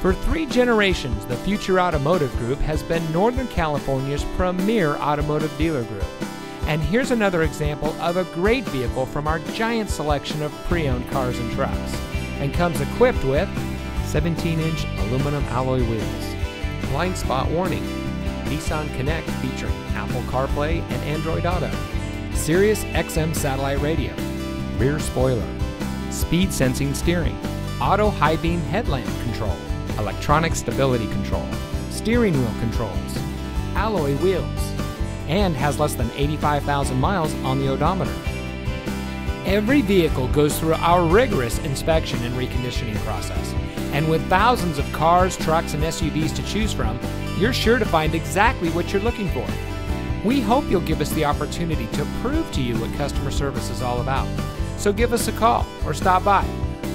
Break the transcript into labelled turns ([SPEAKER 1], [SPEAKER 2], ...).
[SPEAKER 1] For three generations, the Future Automotive Group has been Northern California's premier automotive dealer group. And here's another example of a great vehicle from our giant selection of pre owned cars and trucks. And comes equipped with 17 inch aluminum alloy wheels, blind spot warning, Nissan Connect featuring Apple CarPlay and Android Auto, Sirius XM satellite radio, rear spoiler, speed sensing steering, auto high beam headlamp control, electronic stability control, steering wheel controls, alloy wheels, and has less than 85,000 miles on the odometer. Every vehicle goes through our rigorous inspection and reconditioning process. And with thousands of cars, trucks, and SUVs to choose from, you're sure to find exactly what you're looking for. We hope you'll give us the opportunity to prove to you what customer service is all about. So give us a call or stop by.